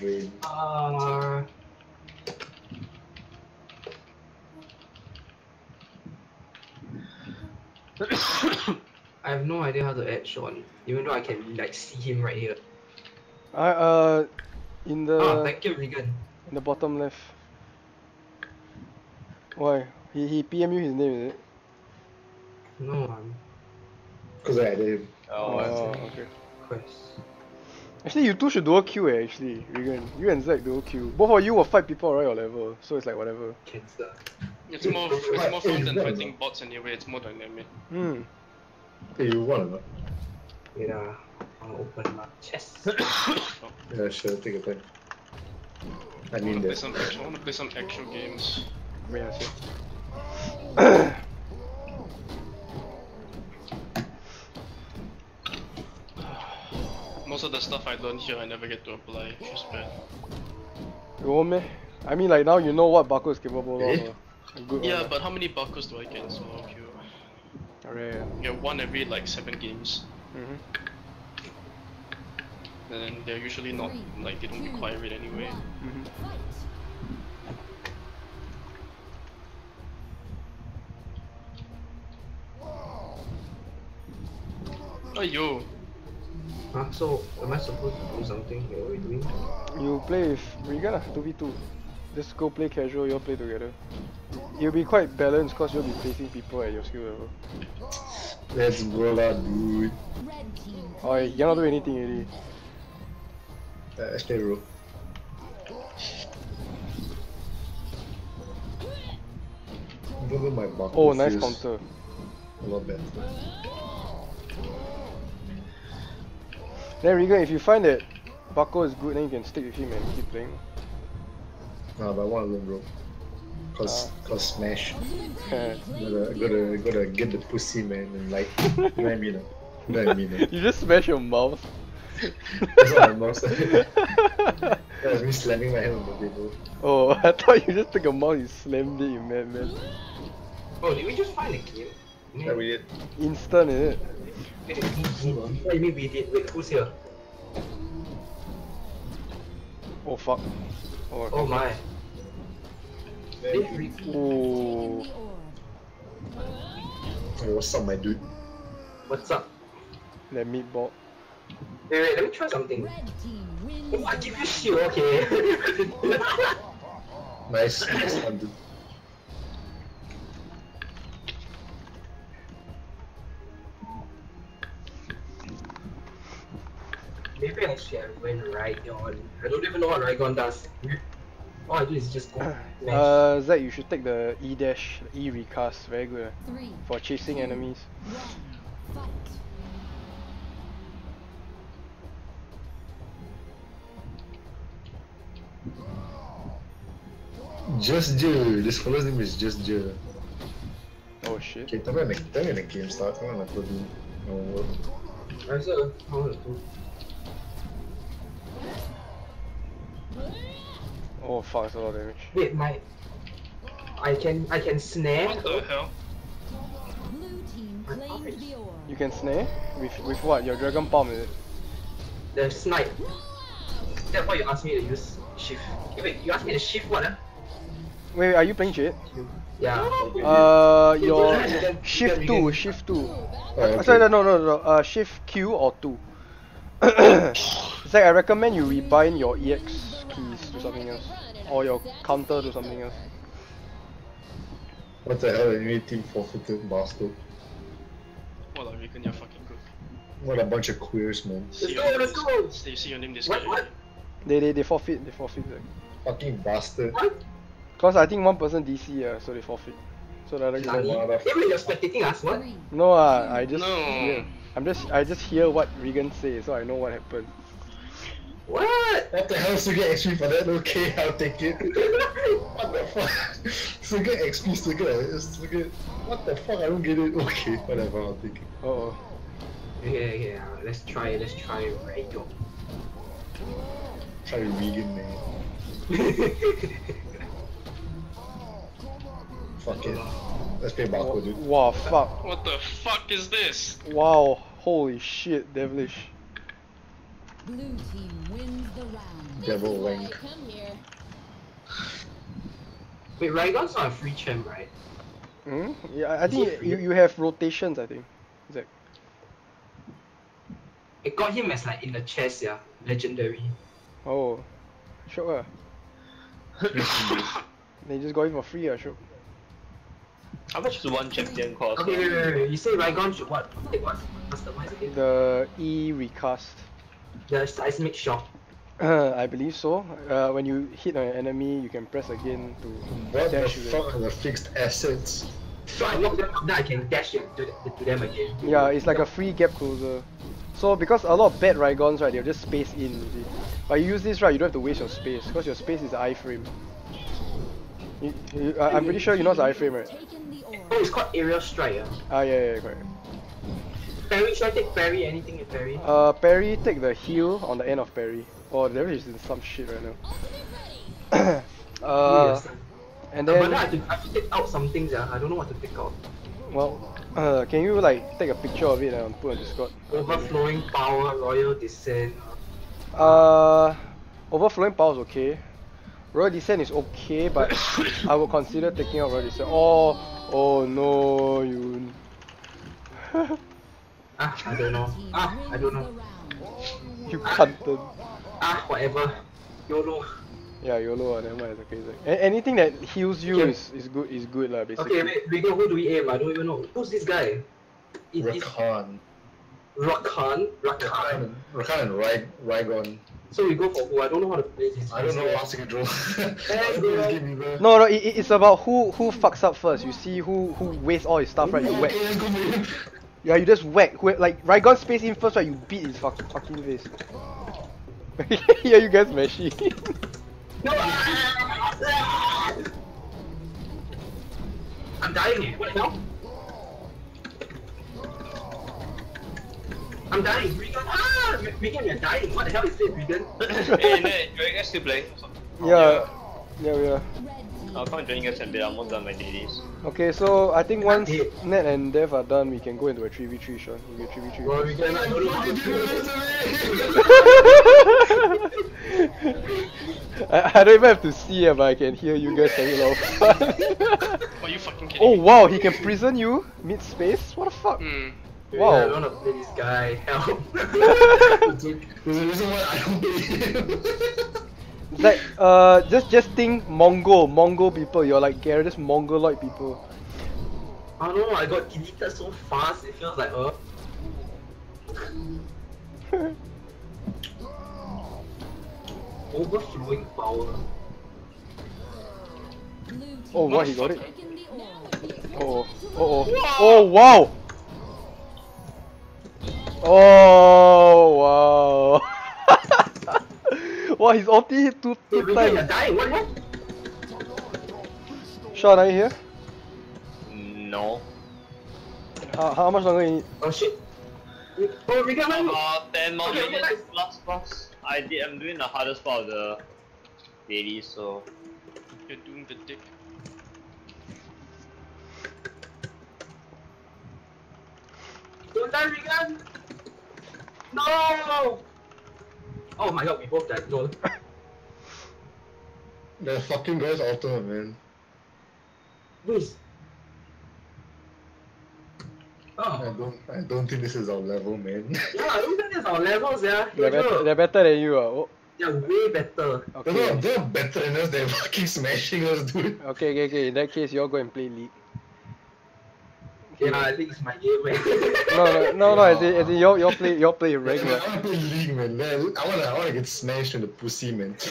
drain. Uh, I have no idea how to add Sean, even though I can like see him right here. I uh, in the ah, thank you, Regan. in the bottom left. Why? He he PM you his name is it? No, I'm Because I added him. Oh, Oh, okay. quest. Actually, you two should dual queue eh, actually, Regan. You and Zack dual queue. Both of you will fight people around your level, so it's like whatever. Cancer. It's more it's more fun than fighting bots anyway. It's more dynamic. Hmm. Hey, you want or not? Wait, uh, I'll open my chest. Yeah, sure, take your time. I I wanna mean play that. some action. I wanna play some action games. Wait, I Most of the stuff I learned here, I never get to apply. Which is bad. You won't meh? I mean, like now you know what Bakko is capable Eh? of. uh, Good Yeah, but how many buckles do I get in solo queue? Alright, yeah. Get one every like seven games, Mhm. and they're usually not like they don't require it anyway. Mhm. Ayo, Huh? So, am I supposed to do something? What are we doing? You play with Regan lah, 2v2. Just go play casual, you'll play together. You'll be quite balanced cause you'll be facing people at your skill level. Let's go lah, dude. Oh, you cannot do anything already. Uh, actually, bro. Even though my Oh, nice feels counter. A lot better. Then Regan, if you find that Bakko is good, then you can stick with him and keep playing. Nah, but I want to learn, bro. Cause, Ah. cause smash. you Gotta, gotta, gotta get the pussy, man, and like, you know what I mean? uh? You know what I mean? uh? just smash your mouse. That's what my mom said. That was me slamming my hand on the table. oh, I thought you just took a mouse, you slammed it, you madman. Oh, did we just find a game? Yeah, we did. Instant, is it? Wait, What do you mean we did? Wait, who's here? Oh fuck. Oh, Oh my. Did. Oh. Hey, what's up, my dude? What's up? That meatball. Wait, wait, let me try something. Oh, I give you shit, okay. Nice, nice one, dude. Maybe I should have went Raigon. I don't even know what Raigon does. All I do is just go smash. Uh, Zack, you should take the E dash, E recast, very good eh, Three, for chasing enemies. fight. Just Joe. This fellow's name is Just Joe. Oh shit. Okay, tell me when the, tell me when the game starts. Tell me when I put in. Oh, I said, I want to do. Oh fuck, that's a lot of damage. Wait, my. I can I can snare. What the hell? Blue team claimed the orb. You can snare? With with what? Your dragon palm is it? The snipe. That's why you asked me to use shift. Eh, Wait, you asked me to shift what? Huh? Wait, are you playing Jade? Yeah. Uh, your You can- you shift two, shift two. oh, Uh, okay. Sorry, no, no, no, no. Uh, shift Q or two. Zack, I recommend you rebind your EX keys to something else, or your counter to something else. What the hell? Enemy team forfeited bastard. Well, I reckon you're fucking good. What a bunch of queers, man. See go, your name let's go. See, see your name this What, guy. what? They they, they forfeit, they forfeit. Zack. Fucking bastard. What? Cause I think one person DC, uh, so they forfeit. So the other guy. Nani? What Eh, wait, you're spectating us, what? No, uh, I just No. hear. I'm just I just hear what Regan say, so I know what happened. What? What the hell? Still get XP for that? Okay, I'll take it. what the fuck? Still get XP, still get, still get. What the fuck? I don't get it. Okay, whatever, I'll take it. Uh oh. Okay, okay, uh, let's try, let's try Raigon. Try Regan, man. Fuck it. Let's play Bakko, dude. Wow, fuck. What the fuck is this? Wow, holy shit, devilish. Blue team wins the round. Devil Why I Link. come here. Wait, Raigon's not a free champ, right? Hmm? Yeah, I- I think you, you have rotations, I think. Zach. It got him as like in the chest, yeah. Legendary. Oh. Sure. They just got it for free, ah, sure. How much is one champion cost? Okay, wait, wait, wait, wait. You say Raigon should what? Take what? Customize again? The E recast. The seismic shock. I believe so. Uh, when you hit an enemy, you can press again to What the dash to them. fuck are the fixed assets? So I knock them up, then I can dash it to, to them again. Yeah, it's like a free gap closer. So because a lot of bad Raigons, right, they'll just space in, you see. But you use this, right, you don't have to waste your space, because your space is the iframe. You, you, I- I'm pretty sure you know what's the iframe, right? Taken the orb. Oh, it's called aerial strike, yeah. Ah, yeah, yeah, yeah, correct. Parry, should I take parry? Anything in parry? Uh, parry, take the heal on the end of parry. Oh, there is some shit right now. uh, Yes. and but then, then I have, to, I have to take out some things, yeah. I don't know what to take out. well, uh, can you like take a picture of it and put on Discord? Overflowing power, royal descent. Uh, overflowing power is okay. Royal Descent is okay, but I would consider taking out Royal Descent. Oh, oh no, you. Ah, I don't know. Ah, I don't know. round. you can't. Ah, whatever. YOLO. Yeah, YOLO, ah, never mind, it's okay. It's okay. A- anything that heals you Okay. is, is good, is good lah, basically. Okay, wait, we go. Who do we aim? I don't even know. Who's this guy? Is this Rakan. Rakan? Rakan. Rakan, Rakan and Ry- Raigon. So we go for who? I don't know how to play this. I don't know what to do. I know this game. No, no, it, it- it's about who who fucks up first. You see who who wastes all his stuff, right? You whack. Okay, let's go for him. Yeah, you just whack. whack like Raigon space in first, right? You beat his fuck, fucking face. yeah, you guys mashy. I'm dying here. What the hell? I'm dying. Regan. Ah! Re- Regan, you're dying. What the hell is this, Regan? hey, Ned, are you guys still playing? yeah, yeah, yeah. Red team I'll come and join you guys a bit. I'm almost done my dailies. Okay, so I think once Ned and Dev are done, we can go into a 3v3, Sean. We'll be a 3v3. Well, Regan, I don't know how to. I, I don't even have to see it, but I can hear you guys having a lot of fun. Are you fucking kidding oh wow, he can prison you mid space? What the fuck? Hmm. Yeah, I Wow. wanna play this guy. Help. There's a there's a reason why I don't play him. Like, uh, just just think Mongol, Mongol people. You're like Garrett, just Mongoloid people. I don't know, I got deleted so fast, it feels like, uh. Overflowing power. Oh, what? He got it. taken the orb. Oh, oh, oh, oh, wow. Oh, wow. wow, his ulti hit two, Hey, two Regan, times. dying, what, what? Sean, are you here? No. How, how much longer you need? Oh shit. Oh, Regan, why you? Uh, About 10 more Okay, minutes okay. plus plus. I did, I'm doing the hardest part of the daily, so. You're doing the dick. Don't die, Regan! No! Oh my god, we both died, lol. The fucking guy's ultimate, man. Please. I Oh. don't, I don't think this is our level, man. Yeah, I don't think that's our levels, yeah. They're better, they're better than you. Uh. Oh, They're way better. They're, not, okay. they're better than us, they're fucking smashing us, dude. Okay, okay, okay. In that case, you all go and play League. Yeah, I think it's my game, man. No, no, no, no. As in, as in you all, you all play, you all play I wanna play League, man. Man, I wanna, I wanna get smashed in the pussy, man.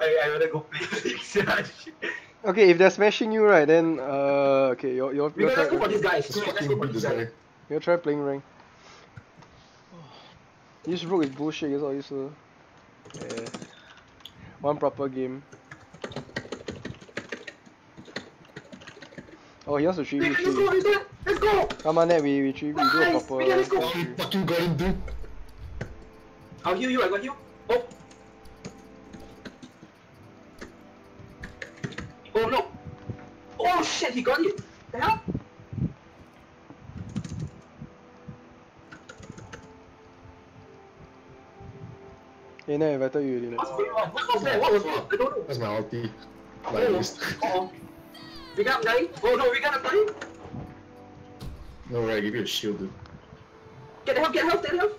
I, I better go play League. Okay, if they're smashing you, right, then uh, okay, you're you're you're gotta go for try, this guy. Let's Let's go for beat this this guy. guy. you're try playing rank. This rook is bullshit. That's all you say. Yeah. One proper game. Oh, he wants to 3v3. Let's go, let's go, let's go! Come on, Ned, we, we, 3v, we do a proper. yeah, let's go. Oh, you fucking got him, dude. I'll heal you, I got you. Oh! Oh no! Oh shit, he got it! The hell? Hey, I invited you already. What's going? What was that? What was that? I don't know. That's my ulti. Oh, like this. Uh-oh. We got dying. Oh no, we got him dying. No, right, give you a shield, dude. Get help, get help, get help.